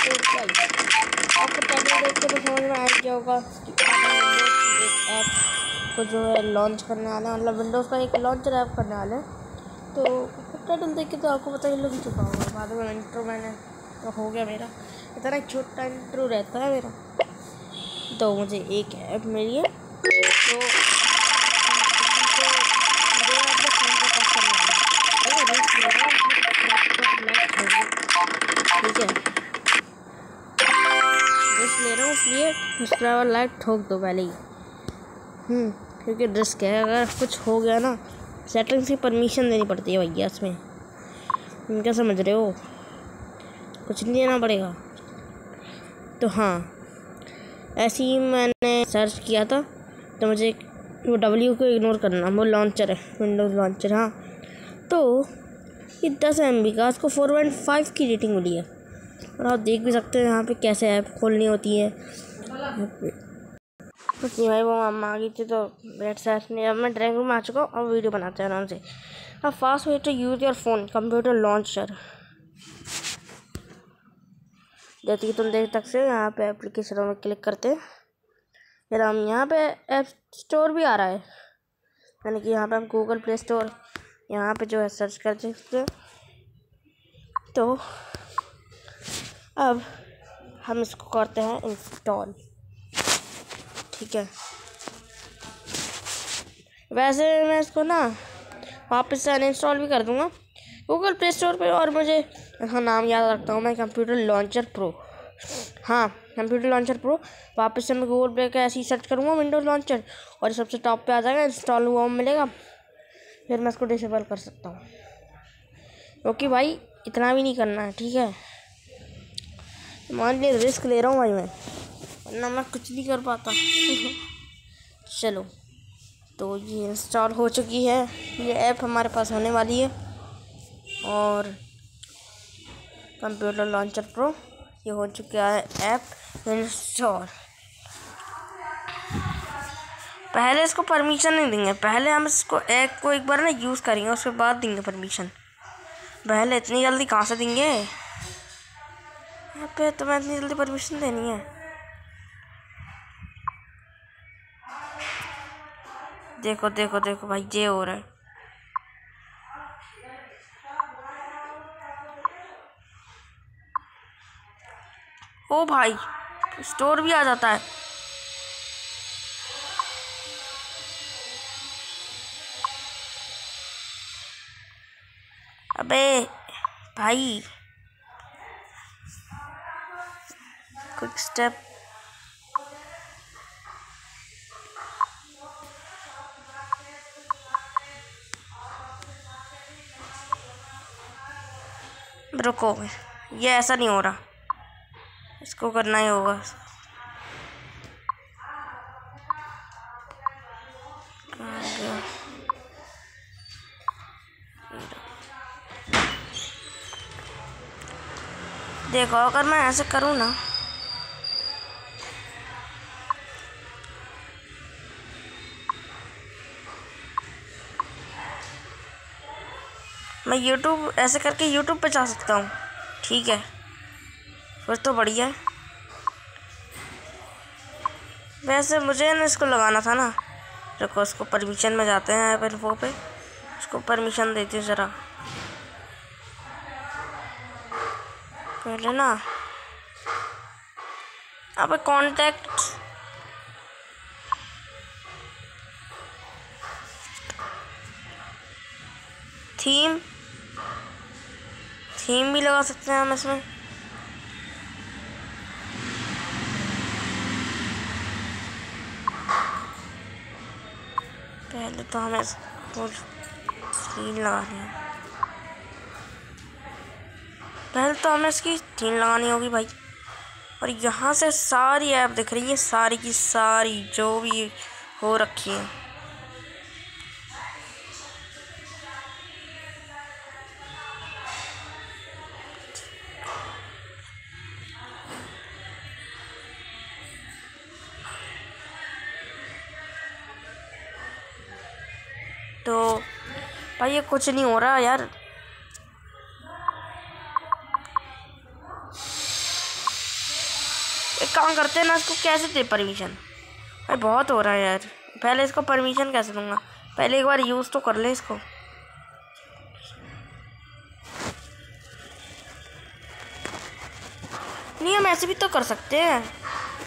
आपको टाइटल देख के तो समझ में आ गया होगा एक ऐप को जो है लॉन्च करने वाले हैं मतलब विंडोज़ का एक लॉन्चर ऐप करने वाले हैं तो टाइटल देख के तो आपको पता ही लग चुका होगा बाद में इंट्रो मैंने तो हो गया मेरा इतना छोटा इंट्रो रहता है मेरा तो मुझे एक ऐप मिली है तो इसलिए सब्सक्राइबर लाइक ठोक दो पहले ही। हम्म, क्योंकि रिस्क है अगर कुछ हो गया ना सेटिंग से परमिशन देनी पड़ती है भैया इसमें। क्या समझ रहे हो? कुछ नहीं देना पड़ेगा। तो हाँ ऐसे ही मैंने सर्च किया था तो मुझे वो डब्ल्यू को इग्नोर करना वो लॉन्चर है विंडोज़ लॉन्चर हाँ। तो ये दस एम बी का उसको फोर पॉइंट फाइव की रेटिंग मिली है। और आप देख भी सकते हैं यहाँ पे कैसे ऐप खोलनी होती है। कुछ नहीं भाई वो मामा आ गई थी तो बैठ साथ नहीं अब मैं ड्राइंग रूम आ चुका हूँ, अब वीडियो बनाते हैं आराम से। अब fast way to use your phone computer launcher जैसे कि तुम देख सकते हो, यहाँ पे एप्लीकेशनों में क्लिक करते हैं। फिर हम यहाँ पे ऐप स्टोर भी आ रहा है। यानी कि यहाँ पे हम गूगल प्ले स्टोर यहाँ पे जो है सर्च कर सकते हैं। तो अब हम इसको करते हैं इंस्टॉल ठीक है। वैसे मैं इसको ना वापस से अनइंस्टॉल भी कर दूँगा। गूगल प्ले स्टोर पर और मुझे हाँ नाम याद रखता हूँ मैं कंप्यूटर लॉन्चर प्रो हाँ कंप्यूटर लॉन्चर प्रो वापस से मैं गूगल पे का ऐसे ही सर्च करूँगा विंडोज़ लॉन्चर और सबसे टॉप पे आ जाएगा इंस्टॉल हुआ मिलेगा। फिर मैं इसको डिसेबल कर सकता हूँ। ओके भाई, इतना भी नहीं करना है, ठीक है। मान लीजिए रिस्क ले रहा हूँ भाई मैं। वरना मैं कुछ नहीं कर पाता। चलो तो ये इंस्टॉल हो चुकी है। ये ऐप हमारे पास होने वाली है। और कंप्यूटर लॉन्चर प्रो ये हो चुका है ऐप इंस्टॉल पहले इसको परमिशन नहीं देंगे। पहले हम इसको ऐप को एक बार ना यूज़ करेंगे, उसके बाद देंगे परमिशन पहले इतनी जल्दी कहाँ से देंगे? पे तुम्हें इतनी जल्दी परमिशन देनी है। देखो देखो देखो भाई, ये हो रहा है। ओ भाई, स्टोर भी आ जाता है। अबे, भाई। क्विक स्टेप रुको ये ऐसा नहीं हो रहा। इसको करना ही होगा। देखो, अगर मैं ऐसे करूँ ना मैं यूट्यूब ऐसे करके यूट्यूब पे जा सकता हूँ। ठीक है। फिर तो बढ़िया। है वैसे मुझे ना इसको लगाना था ना। देखो उसको परमिशन में जाते हैं एप वो पे। उसको परमिशन देती हूँ ज़रा। पहले ना, अब कॉन्टैक्ट थीम थीम भी लगा सकते हैं हम इसमें। पहले तो हमें स्क्रीन लगानी है। पहले तो हमें इसकी स्क्रीन लगानी होगी भाई। और यहाँ से सारी ऐप दिख रही है, सारी की सारी जो भी हो रखी है। तो भाई ये कुछ नहीं हो रहा यार। एक काम करते हैं ना, इसको कैसे दे परमिशन भाई बहुत हो रहा है यार। पहले इसको परमिशन कैसे दूँगा? पहले एक बार यूज़ तो कर ले इसको। नहीं, हम ऐसे भी तो कर सकते हैं।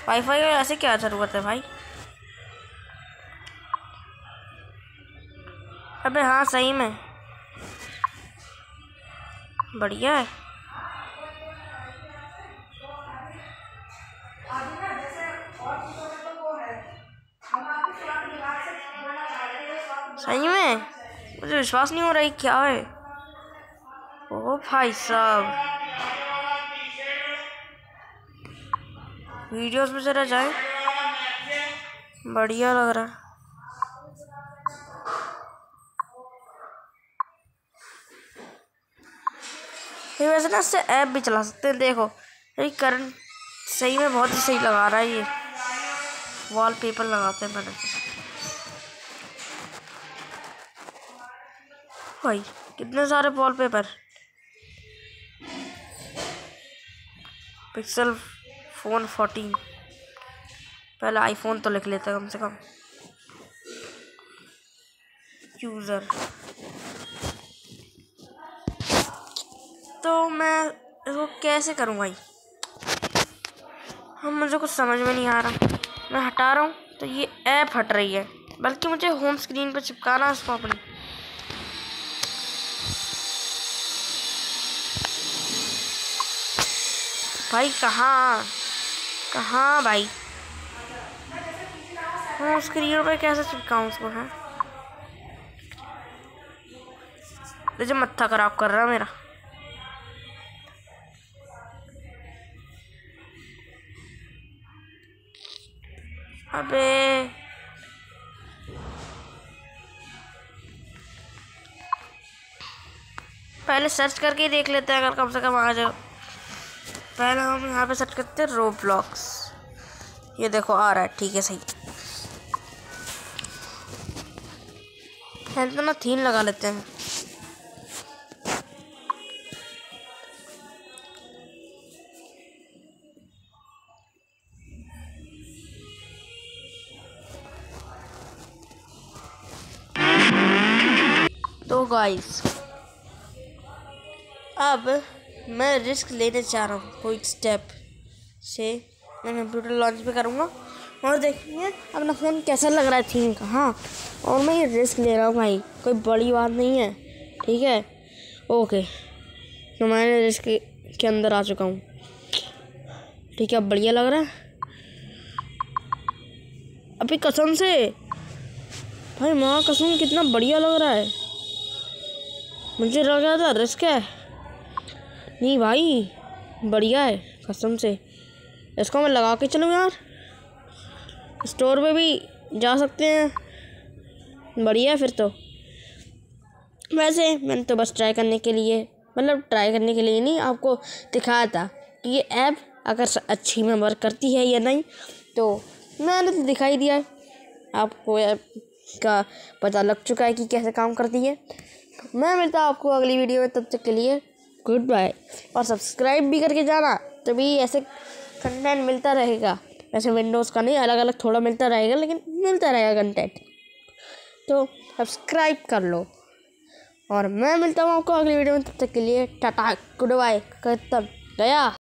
वाईफाई का ऐसे क्या ज़रूरत है भाई? अबे हाँ सही में। बढ़िया है। सही में? मुझे विश्वास नहीं हो रहा है क्या है। ओ भाई साहब। वीडियोस में ज़रा जाए। बढ़िया लग रहा है। ये वैसे ना इससे ऐप भी चला सकते हैं, देखो। ये करंट सही में बहुत ही सही लगा रहा है ये। वॉलपेपर लगाते हैं मैंने भाई, कितने सारे वॉलपेपर पिक्सल फ़ोन फोर्टीन पहले आईफोन तो लिख लेता कम से कम। यूज़र तो मैं इसको कैसे करूँ भाई? हम मुझे कुछ समझ में नहीं आ रहा। मैं हटा रहा हूँ तो ये ऐप हट रही है। बल्कि मुझे होम स्क्रीन पर चिपकाना है उसको अपनी। भाई कहाँ? कहाँ भाई? होम स्क्रीन पर कैसे चिपकाऊँ उसको है? मत्था खराब कर रहा मेरा। अबे। पहले सर्च करके ही देख लेते हैं अगर कम से कम आ जाओ पहले हम यहाँ पे सर्च करते हैं रो ब्लॉक्स ये देखो, आ रहा है, ठीक है, सही। हेल्थ ना थीन लगा लेते हैं। गाइस अब मैं रिस्क लेने चाह रहा हूँ कोई स्टेप से। मैं कंप्यूटर लॉन्च पे करूँगा। और देखिए, अपना फ़ोन कैसा लग रहा है थीम का? हाँ और मैं ये रिस्क ले रहा हूँ भाई। कोई बड़ी बात नहीं है, ठीक है? ओके तो मैं रिस्क के अंदर आ चुका हूँ। ठीक है, अब बढ़िया लग रहा है। अभी कसम से। भाई, माँ, कसम, कितना बढ़िया लग रहा है। मुझे लग रहा था रिस्क है। नहीं भाई, बढ़िया है, कसम से। इसको मैं लगा के चलूँ यार। स्टोर पे भी जा सकते हैं। बढ़िया है फिर तो। वैसे मैंने तो बस ट्राई करने के लिए मतलब ट्राई करने के लिए नहीं, आपको दिखाया था कि ये ऐप अगर अच्छी में वर्क करती है या नहीं तो मैंने तो दिखाई दिया है। आपको ऐप का पता लग चुका है कि कैसे काम करती है। मैं मिलता हूँ आपको अगली वीडियो में तब तक के लिए गुड बाय और सब्सक्राइब भी करके जाना तभी ऐसे कंटेंट मिलता रहेगा। वैसे विंडोज़ का नहीं अलग अलग थोड़ा मिलता रहेगा लेकिन मिलता रहेगा कंटेंट तो सब्सक्राइब कर लो। और मैं मिलता हूँ आपको अगली वीडियो में तब तक के लिए टाटा गुड बाय तब गया।